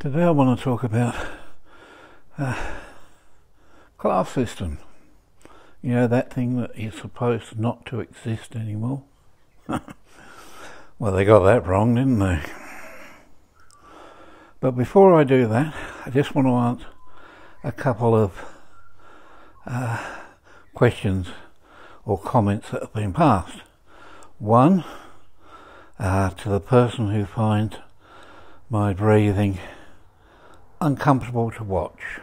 Today I want to talk about uh, class system. You know that thing that is supposed not to exist anymore. well, they got that wrong, didn't they? But before I do that, I just want to answer a couple of uh, questions or comments that have been passed. One, uh, to the person who finds my breathing uncomfortable to watch.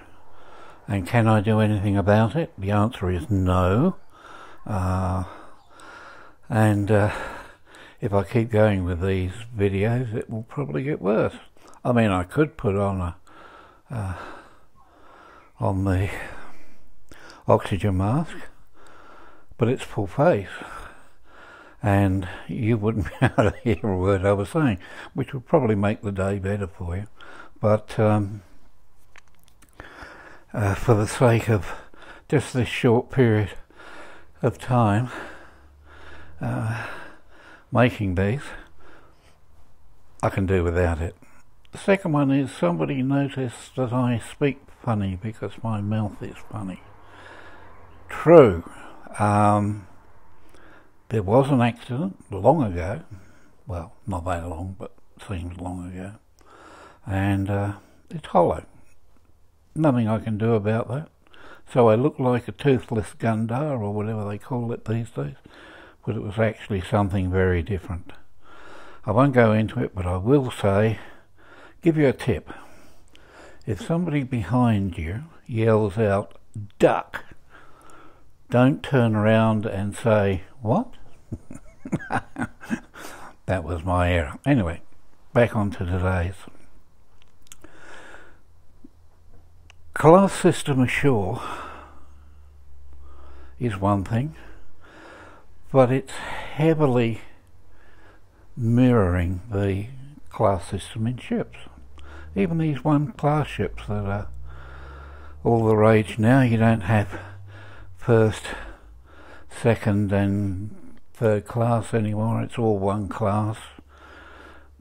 And can I do anything about it? The answer is no. Uh, and uh, if I keep going with these videos, it will probably get worse. I mean, I could put on a uh, on the oxygen mask, but it's full face, and you wouldn't be able to hear a word I was saying, which would probably make the day better for you. But um, uh, for the sake of just this short period of time uh, making these, I can do without it. The second one is somebody noticed that I speak funny because my mouth is funny. True. Um, there was an accident long ago. Well, not that long, but seems long ago. And uh, it's hollow nothing I can do about that. So I look like a toothless Gundar or whatever they call it these days, but it was actually something very different. I won't go into it, but I will say, give you a tip. If somebody behind you yells out, duck, don't turn around and say, what? that was my error. Anyway, back on to today's. Class system ashore is one thing, but it's heavily mirroring the class system in ships. Even these one class ships that are all the rage now, you don't have first, second and third class anymore, it's all one class,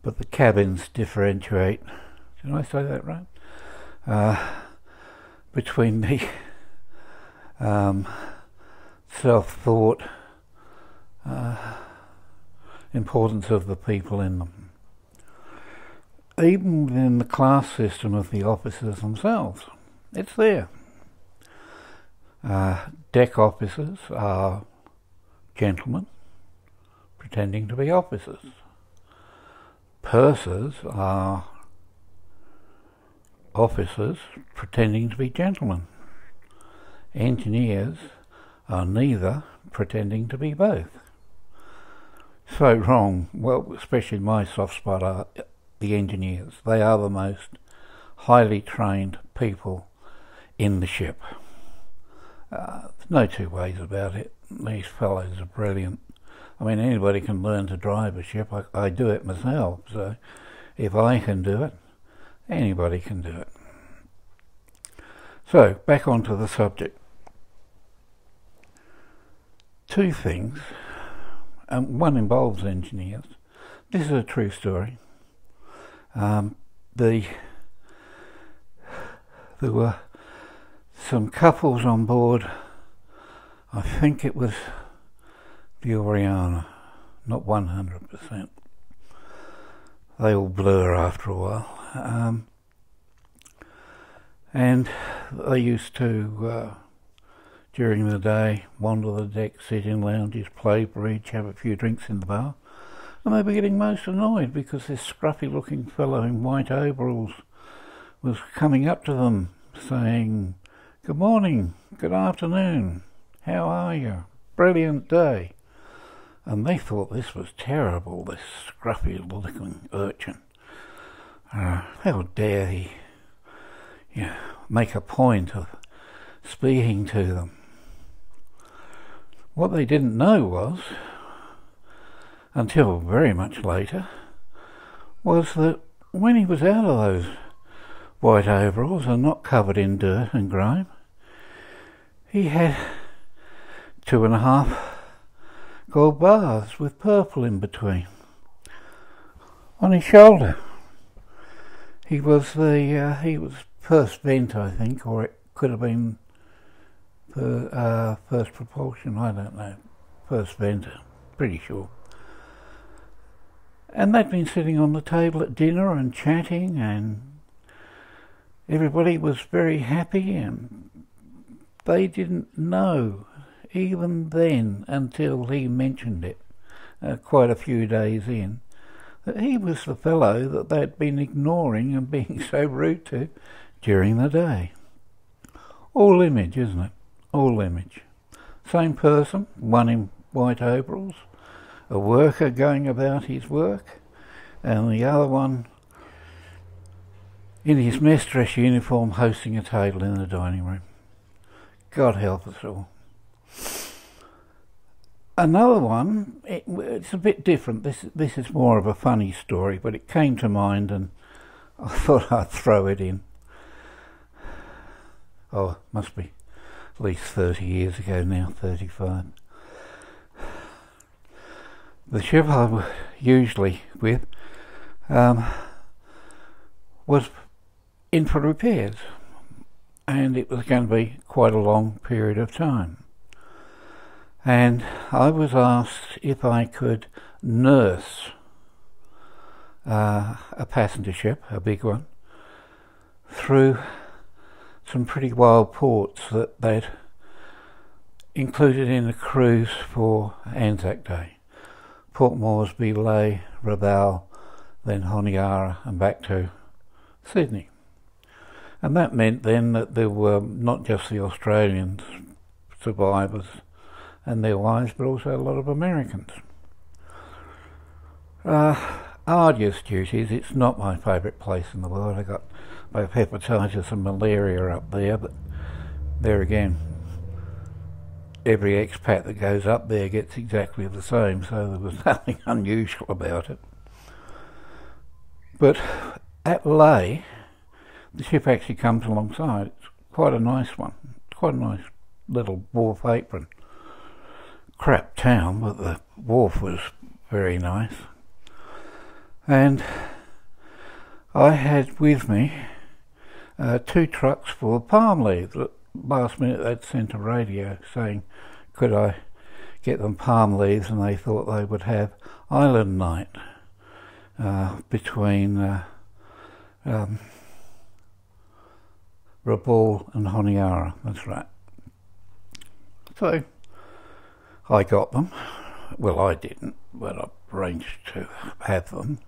but the cabins differentiate. Did I say that right? Uh, between the um, self-thought uh, importance of the people in them. Even within the class system of the officers themselves, it's there. Uh, deck officers are gentlemen pretending to be officers. Pursers are officers pretending to be gentlemen. Engineers are neither pretending to be both. So wrong, well, especially my soft spot are the engineers. They are the most highly trained people in the ship. Uh, no two ways about it. These fellows are brilliant. I mean, anybody can learn to drive a ship. I, I do it myself, so if I can do it, Anybody can do it. So, back onto the subject. Two things, and one involves engineers. This is a true story. Um, the there were some couples on board. I think it was the Oriana, not 100%. They all blur after a while. Um, and I used to, uh, during the day, wander the deck, sit in lounges, play bridge, have a few drinks in the bar. And they were getting most annoyed because this scruffy looking fellow in white overalls was coming up to them saying, Good morning, good afternoon, how are you? Brilliant day. And they thought this was terrible, this scruffy looking urchin. Uh, how dare he yeah, make a point of speaking to them. What they didn't know was, until very much later, was that when he was out of those white overalls and not covered in dirt and grime, he had two and a half gold bars with purple in between on his shoulder. He was the uh, he was first vent, I think, or it could have been per, uh, first propulsion. I don't know. First vent, pretty sure. And they'd been sitting on the table at dinner and chatting, and everybody was very happy, and they didn't know even then until he mentioned it uh, quite a few days in that he was the fellow that they'd been ignoring and being so rude to during the day. All image, isn't it? All image. Same person, one in white overalls, a worker going about his work, and the other one in his mess dress uniform hosting a table in the dining room. God help us all. Another one, it, it's a bit different. This this is more of a funny story, but it came to mind and I thought I'd throw it in. Oh, must be at least 30 years ago now, 35. The ship I was usually with um, was in for repairs, and it was going to be quite a long period of time and I was asked if I could nurse uh, a passenger ship, a big one, through some pretty wild ports that they'd included in the cruise for Anzac Day. Port Moresby, Lae, Rabaul, then Honiara and back to Sydney. And that meant then that there were not just the Australians survivors and their wives, but also a lot of Americans. Uh, arduous duties. It's not my favourite place in the world. I got both hepatitis and malaria up there, but there again, every expat that goes up there gets exactly the same, so there was nothing unusual about it. But at Lae, the ship actually comes alongside. It's quite a nice one, quite a nice little wharf apron crap town, but the wharf was very nice. And I had with me uh, two trucks of palm leaves. Last minute they'd sent a radio saying, could I get them palm leaves, and they thought they would have island night uh, between uh, um, Rabaul and Honiara. That's right. So I got them. Well, I didn't, but I arranged to have them.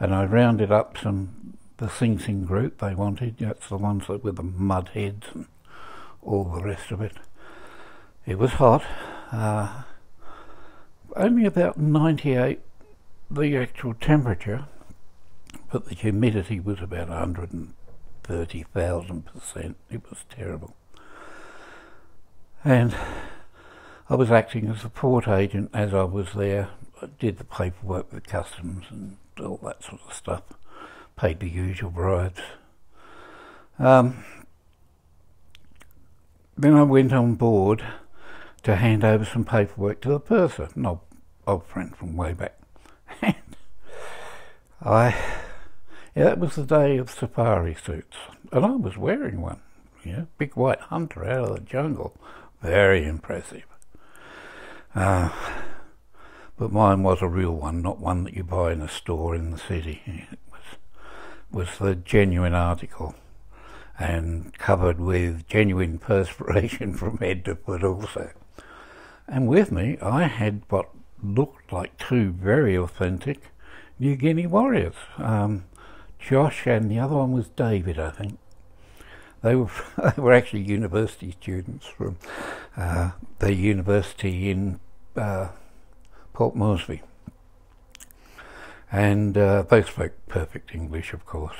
And I rounded up some, the Sing Sing group they wanted. That's the ones that with the mud heads and all the rest of it. It was hot. Uh, only about 98 the actual temperature, but the humidity was about 130,000 percent. It was terrible. And I was acting as a port agent as I was there. I did the paperwork with customs and all that sort of stuff. Paid the usual bribes. Um, then I went on board to hand over some paperwork to the purser, an old, old friend from way back. I, yeah, that was the day of safari suits, and I was wearing one. Yeah, big white hunter out of the jungle, very impressive. Uh, but mine was a real one, not one that you buy in a store in the city. It was, was the genuine article and covered with genuine perspiration from head to foot also. And with me, I had what looked like two very authentic New Guinea warriors. Um, Josh and the other one was David, I think. They were they were actually university students from uh, the university in uh, Port Moresby, and uh, both spoke perfect English, of course.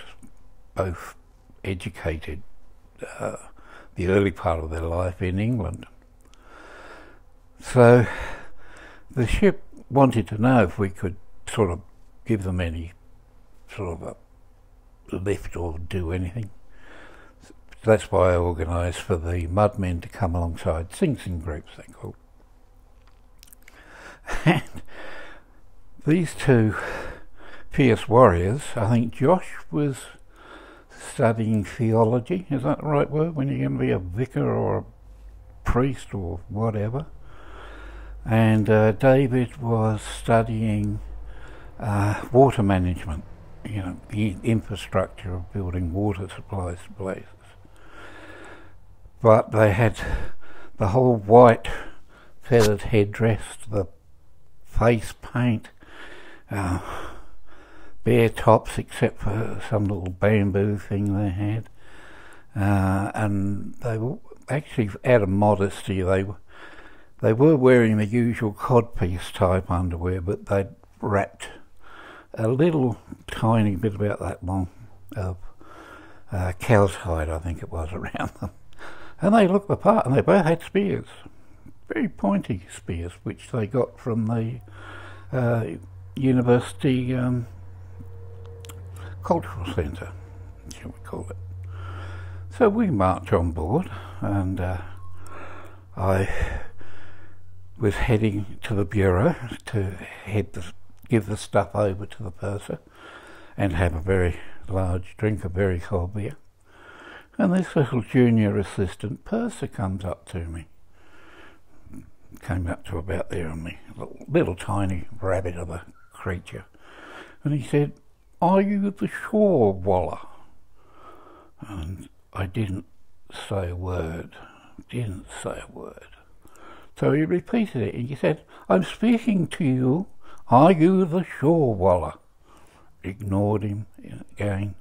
Both educated uh, the early part of their life in England. So the ship wanted to know if we could sort of give them any sort of a lift or do anything that's why I organised for the Mudmen to come alongside Sing Sing groups, they called. And these two fierce warriors, I think Josh was studying theology. Is that the right word? When you're going to be a vicar or a priest or whatever. And uh, David was studying uh, water management, you know, the infrastructure of building water supplies to places. But they had the whole white feathered headdress, the face paint, uh, bare tops except for some little bamboo thing they had. Uh, and they were actually, out of modesty, they were, they were wearing the usual codpiece type underwear, but they'd wrapped a little tiny bit about that long of uh, cow's hide, I think it was, around them. And they looked the part, and they both had spears, very pointy spears, which they got from the uh, university um, cultural centre, shall we call it. So we march on board, and uh, I was heading to the bureau to head the, give the stuff over to the purser and have a very large drink of very cold beer. And this little junior assistant purser comes up to me. Came up to about there on me, little, little tiny rabbit of a creature. And he said, Are you the shore wallah? And I didn't say a word. Didn't say a word. So he repeated it and he said, I'm speaking to you. Are you the shore wallah? Ignored him again.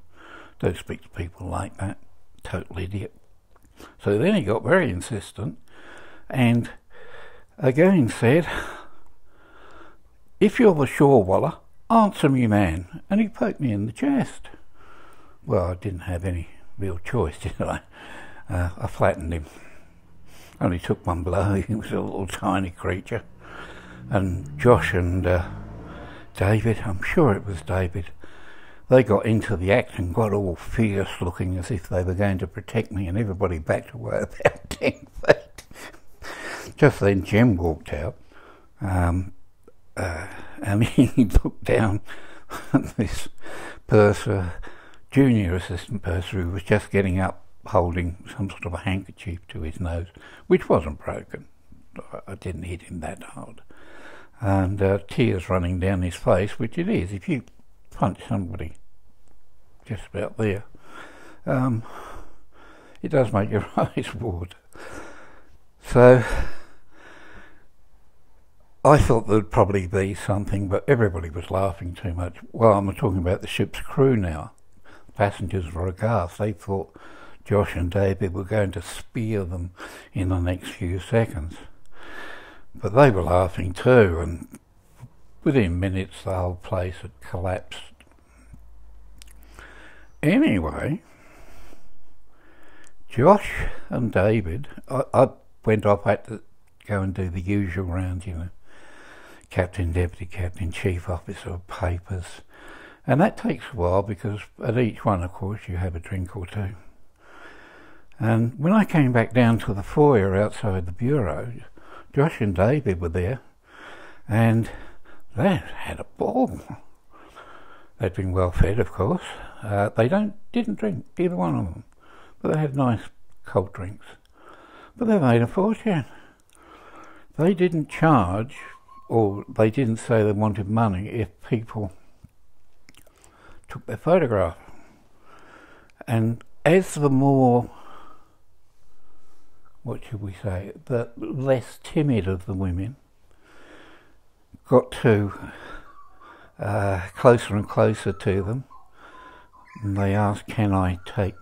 Don't speak to people like that. Total idiot. So then he got very insistent and again said, If you're the shore wallah, answer me, man. And he poked me in the chest. Well, I didn't have any real choice, did I? Uh, I flattened him. Only took one blow. He was a little tiny creature. And Josh and uh, David, I'm sure it was David, they got into the act and got all fierce looking as if they were going to protect me, and everybody backed away about 10 feet. Just then, Jim walked out, um, uh, and he looked down this purser, junior assistant purser, who was just getting up holding some sort of a handkerchief to his nose, which wasn't broken. I didn't hit him that hard. And uh, tears running down his face, which it is. If you punch somebody just about there, um, it does make your eyes water. So I thought there'd probably be something, but everybody was laughing too much. Well, I'm talking about the ship's crew now. Passengers were aghast. They thought Josh and David were going to spear them in the next few seconds. But they were laughing too, and within minutes the whole place had collapsed. Anyway, Josh and David, I, I went off, I had to go and do the usual round, you know, captain, deputy captain, chief officer, papers. And that takes a while because at each one, of course, you have a drink or two. And when I came back down to the foyer outside the bureau, Josh and David were there, and they had a ball. They'd been well fed, of course. Uh, they don't didn't drink either one of them, but they had nice cold drinks. But they made a fortune. They didn't charge, or they didn't say they wanted money if people took their photograph. And as the more what should we say, the less timid of the women got to uh, closer and closer to them. And they asked, "Can I take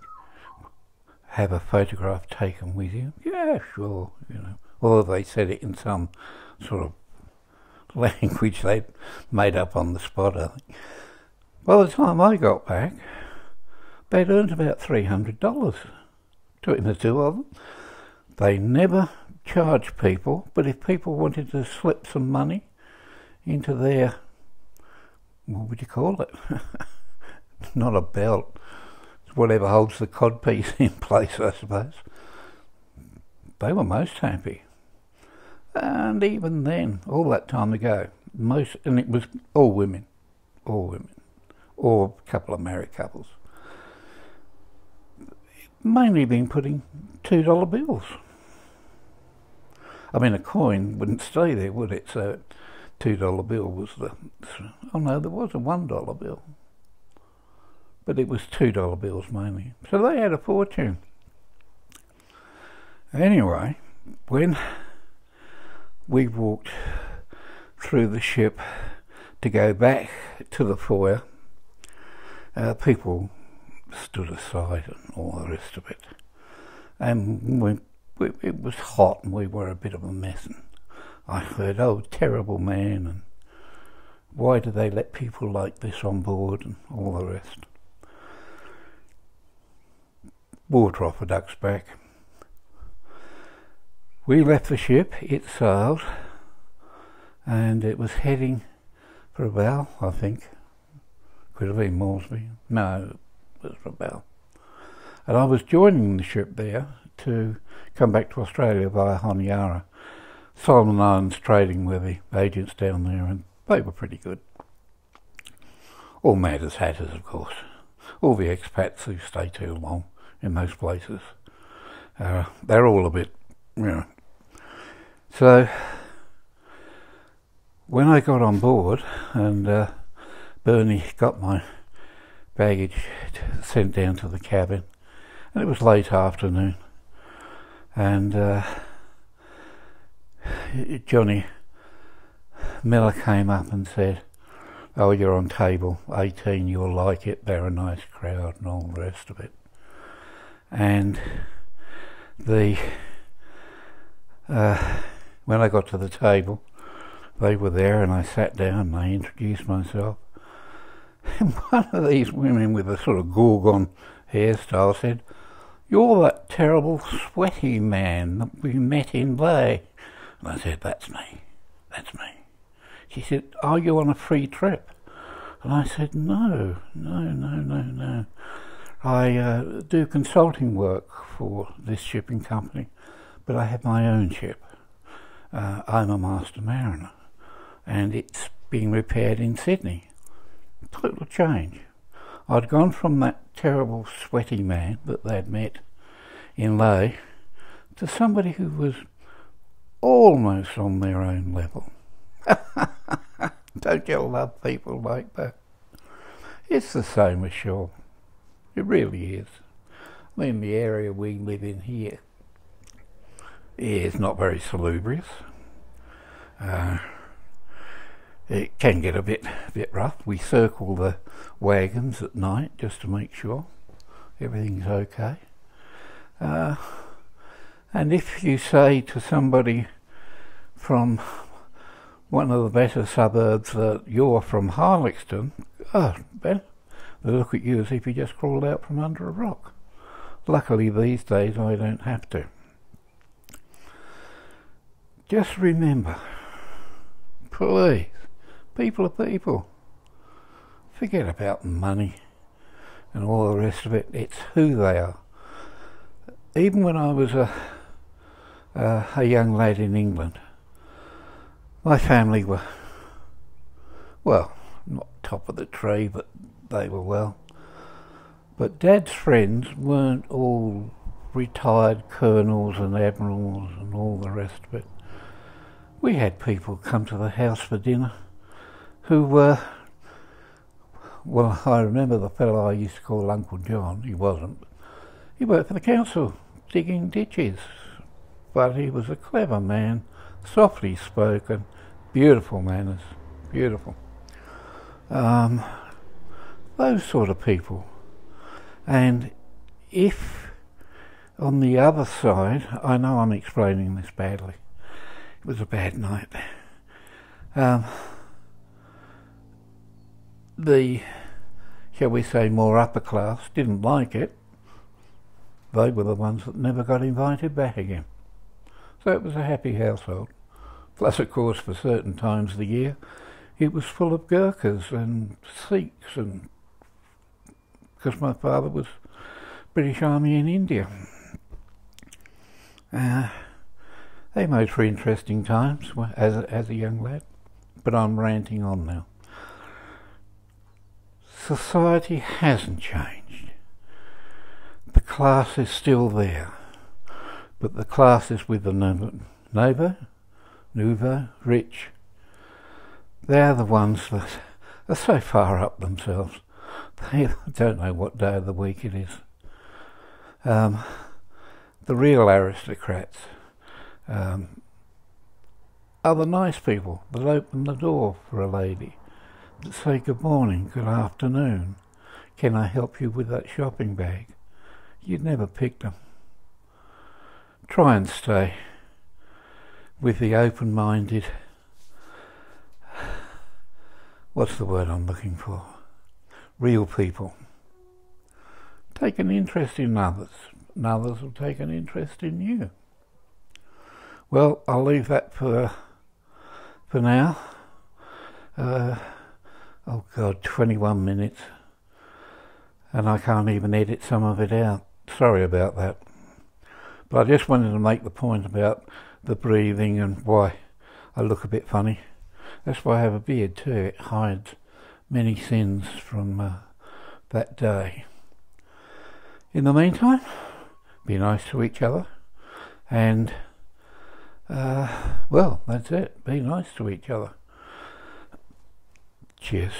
have a photograph taken with you?" Yeah, sure. You know, or they said it in some sort of language they made up on the spot. I think. By the time I got back, they'd earned about three hundred dollars between the two of them. They never charge people, but if people wanted to slip some money into their, what would you call it? Not a belt, it's whatever holds the codpiece in place, I suppose. They were most happy. And even then, all that time ago, most, and it was all women, all women, or a couple of married couples. mainly been putting two dollar bills. I mean, a coin wouldn't stay there, would it? So, two dollar bill was the. Oh no, there was a one dollar bill, but it was two dollar bills mainly. So they had a fortune. Anyway, when we walked through the ship to go back to the foyer, uh, people stood aside and all the rest of it. And we, we, it was hot and we were a bit of a mess. And I heard, oh, terrible man, and why do they let people like this on board and all the rest. Water off a duck's back. We left the ship, it sailed, and it was heading for Rabaul, I think. Could have been Moresby. No, it was Rabaul. And I was joining the ship there to come back to Australia via Honiara. Solomon Islands trading with the agents down there, and they were pretty good. All mad as hatters, of course. All the expats who stay too long in most places. Uh, they're all a bit, you know. So, when I got on board and uh, Bernie got my baggage sent down to the cabin, and it was late afternoon, and uh, Johnny Miller came up and said, "Oh, you're on table 18. You'll like it. They're a nice crowd and all the rest of it." And the uh, when I got to the table, they were there, and I sat down and I introduced myself. And one of these women with a sort of gorgon hairstyle said, You're that terrible sweaty man that we met in Lae. And I said, That's me. That's me. She said, Are you on a free trip? And I said, No, no, no, no, no. I uh, do consulting work for this shipping company, but I have my own ship. Uh, I'm a master mariner, and it's being repaired in Sydney. Total change. I'd gone from that terrible sweaty man that they'd met in Lae to somebody who was almost on their own level. Don't you love people like that? It's the same ashore. It really is. I mean, the area we live in here is not very salubrious. Uh, it can get a bit a bit rough. We circle the wagons at night just to make sure everything's okay. Uh, and if you say to somebody from one of the better suburbs that you're from Harlexton, oh, Ben, they look at you as if you just crawled out from under a rock. Luckily, these days I don't have to. Just remember, please, people are people. Forget about money and all the rest of it. It's who they are. Even when I was a, a, a young lad in England, my family were, well, not top of the tree, but they were well. But Dad's friends weren't all retired colonels and admirals and all the rest of it. We had people come to the house for dinner who were, well, I remember the fellow I used to call Uncle John, he wasn't. He worked for the council, digging ditches, but he was a clever man, softly spoken, beautiful manners, beautiful. Um, those sort of people. And if on the other side, I know I'm explaining this badly, it was a bad night. Um, the, shall we say, more upper class didn't like it. They were the ones that never got invited back again. So it was a happy household. Plus, of course, for certain times of the year, it was full of Gurkhas and Sikhs and because my father was British Army in India. Uh, they made for interesting times as a, as a young lad, but I'm ranting on now. Society hasn't changed. The class is still there, but the class is with the neighbour, nouveau, rich. They're the ones that are so far up themselves. They don't know what day of the week it is. Um, the real aristocrats um, are the nice people that open the door for a lady, that say good morning, good afternoon. Can I help you with that shopping bag? You'd never pick them. Try and stay with the open minded. What's the word I'm looking for? Real people. Take an interest in others, and others will take an interest in you. Well, I'll leave that for for now. Uh, oh God, 21 minutes, and I can't even edit some of it out. Sorry about that. But I just wanted to make the point about the breathing and why I look a bit funny. That's why I have a beard too. It hides many sins from uh, that day. In the meantime, be nice to each other and uh, well, that's it. Be nice to each other. Cheers.